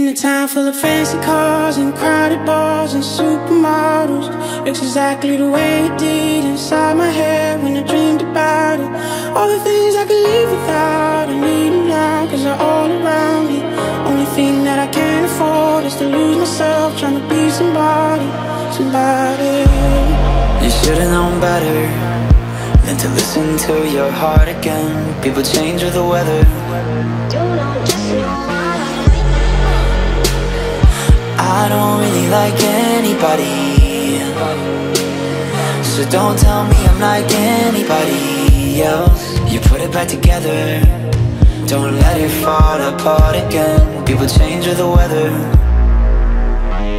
In a town full of fancy cars and crowded bars and supermodels. Looks exactly the way it did inside my head when I dreamed about it. All the things I could live without, I need them now cause they're all around me. Only thing that I can't afford is to lose myself trying to be somebody, somebody. You should've known better than to listen to your heart again. People change with the weather I don't really like anybody. So don't tell me I'm like anybody else. You put it back together. Don't let it fall apart again. People change with the weather.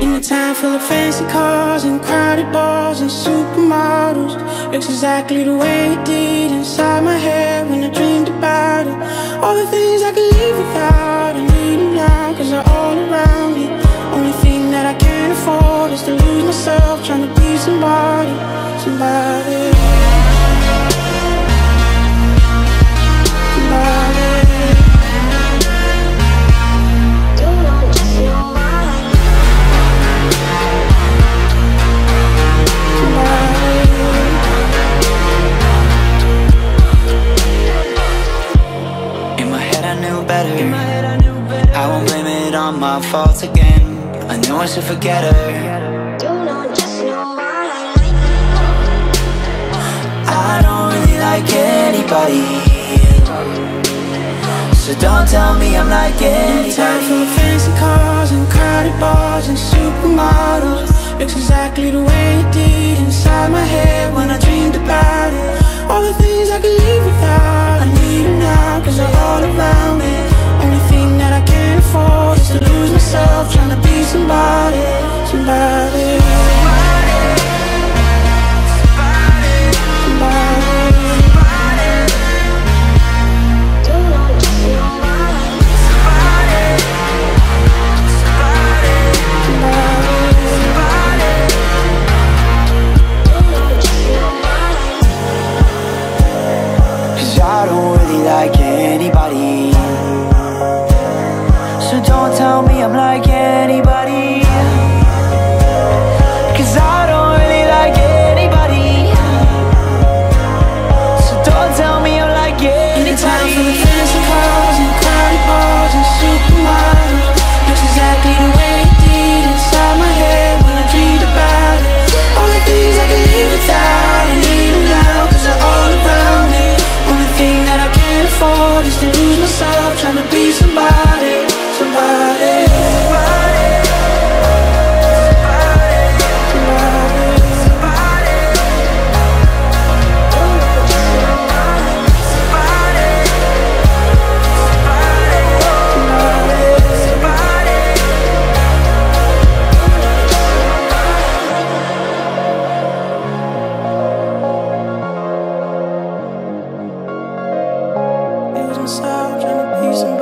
In a town full of fancy cars and crowded bars and supermodels. Looks exactly the way it did inside my head when I dreamed about it. All the things I could is to lose myself trying to be somebody, somebody. In my head I knew better I won't blame it on my fault again I know I should forget her I don't really like anybody. So don't tell me I'm like Time anybody. of fancy cars and crowded bars and supermodels. Looks exactly the way it did me I'm like anybody He's a